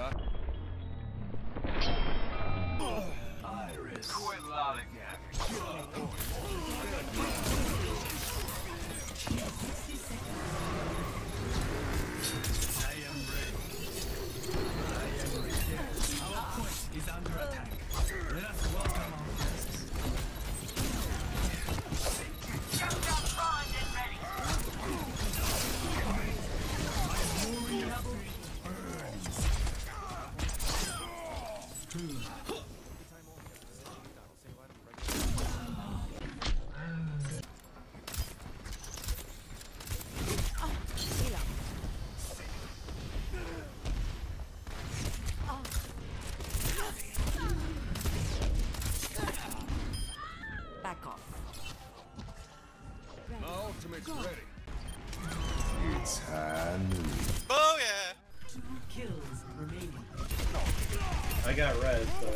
Doc. Iris. Quit lollygagging. I It's high noon. Oh yeah! Two kills remaining. I got res, so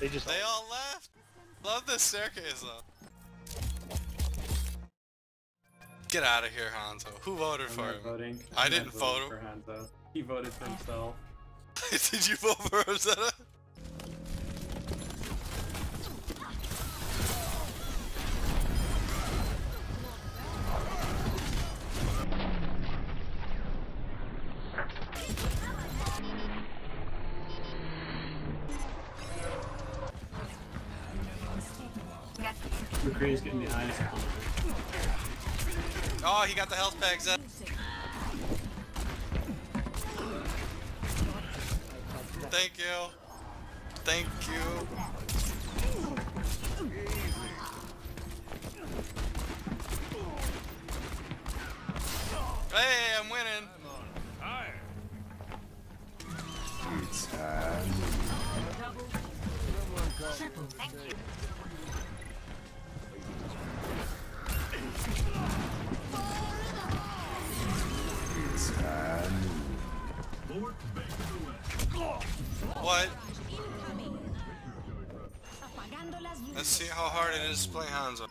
they just They all left. Love this staircase though. Get out of here, Hanzo. Who voted I'm for him? voting. I I'm didn't vote for Hanzo. He voted for himself. Did you vote for Rosetta? McCree's getting the eyes. Oh, he got the health packs up. Thank you. Thank you. Hey, I'm winning. Fire. It's high noon. It's high noon. What? Let's see how hard it is to play Hanzo.